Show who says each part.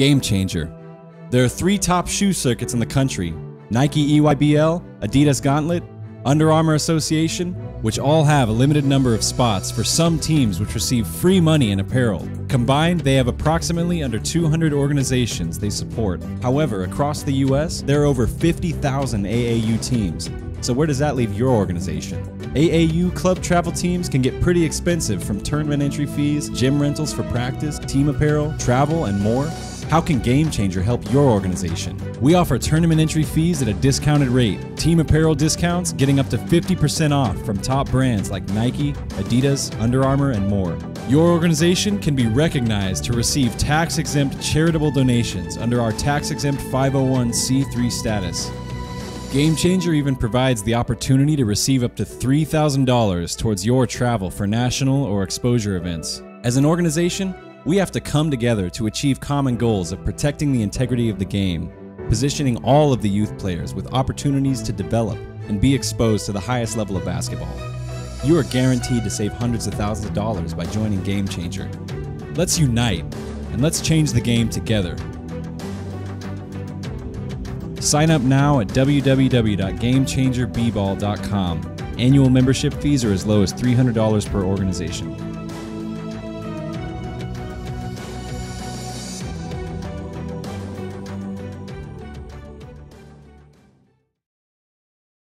Speaker 1: Game Changer. There are three top shoe circuits in the country Nike EYBL, Adidas Gauntlet, Under Armour Association, which all have a limited number of spots for some teams which receive free money and apparel. Combined, they have approximately under 200 organizations they support. However, across the US, there are over 50,000 AAU teams. So, where does that leave your organization? AAU club travel teams can get pretty expensive from tournament entry fees, gym rentals for practice, team apparel, travel, and more. How can Game Changer help your organization? We offer tournament entry fees at a discounted rate, team apparel discounts getting up to 50% off from top brands like Nike, Adidas, Under Armour, and more. Your organization can be recognized to receive tax exempt charitable donations under our tax exempt 501c3 status. Game Changer even provides the opportunity to receive up to $3,000 towards your travel for national or exposure events. As an organization, we have to come together to achieve common goals of protecting the integrity of the game, positioning all of the youth players with opportunities to develop and be exposed to the highest level of basketball. You are guaranteed to save hundreds of thousands of dollars by joining Game Changer. Let's unite and let's change the game together. Sign up now at www.gamechangerbball.com. Annual membership fees are as low as $300 per organization.